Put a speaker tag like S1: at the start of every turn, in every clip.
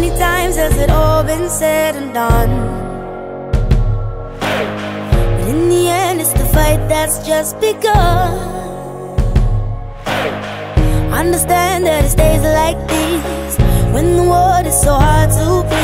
S1: many times has it all been said and done? But in the end, it's the fight that's just begun. Understand that it stays like these when the world is so hard to play.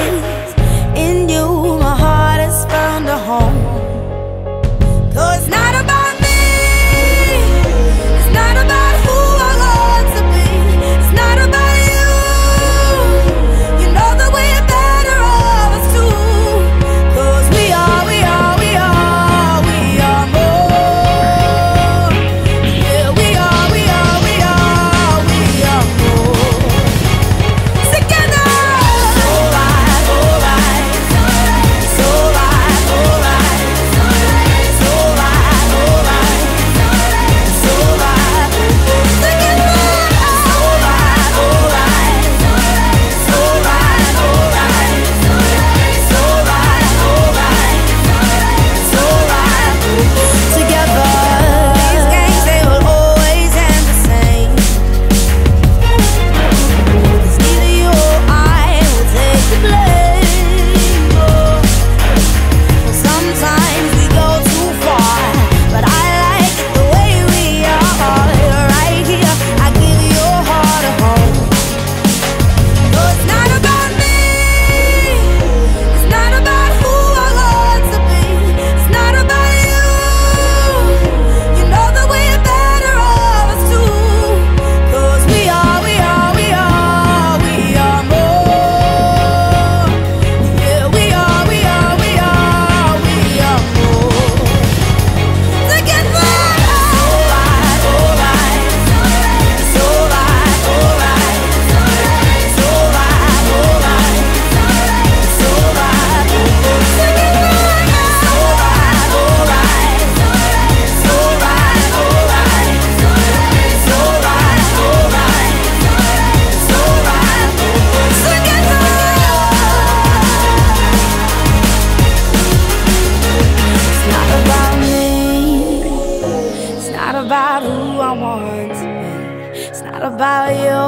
S1: about who I want to be. It's not about you.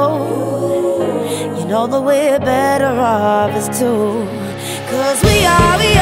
S1: You know that we're better off as two. Cause we are, we are.